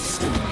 Thanks.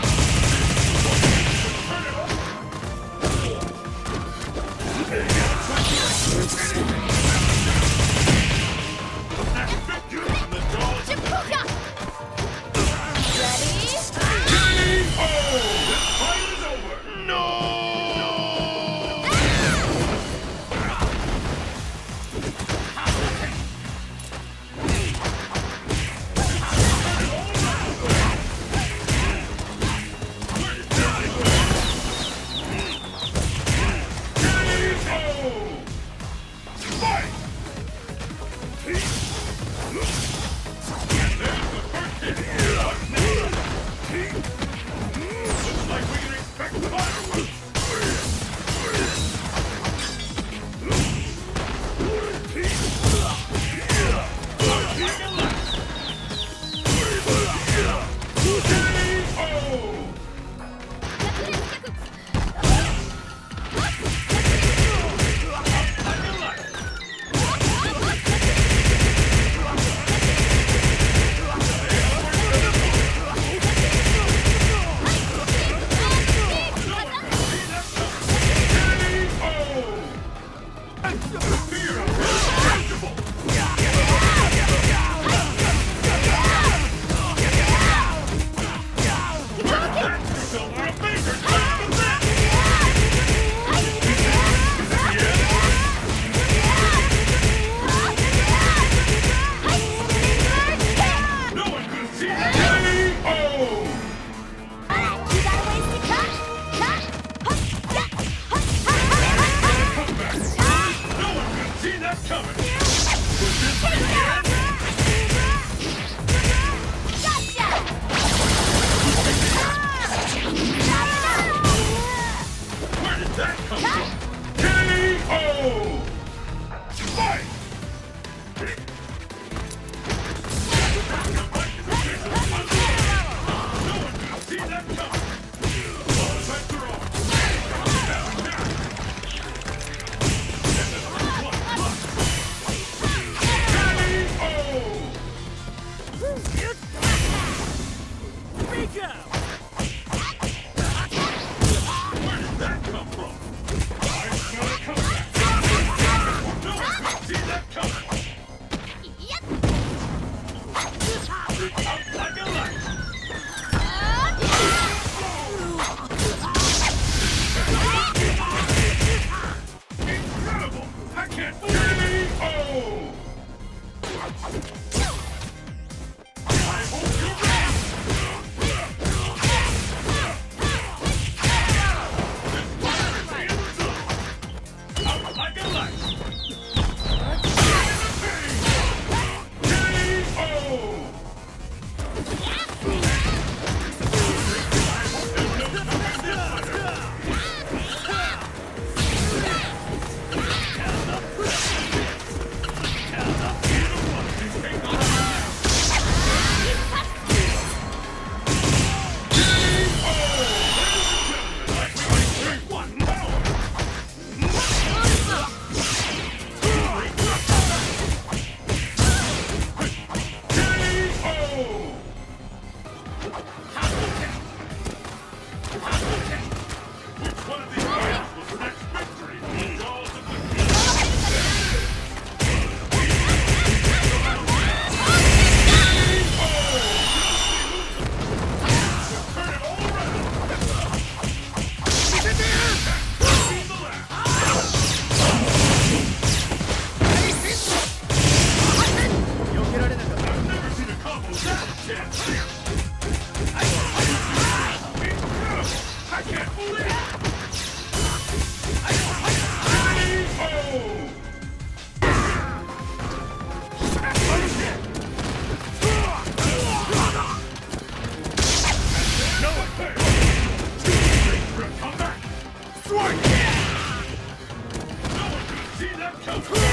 Pulling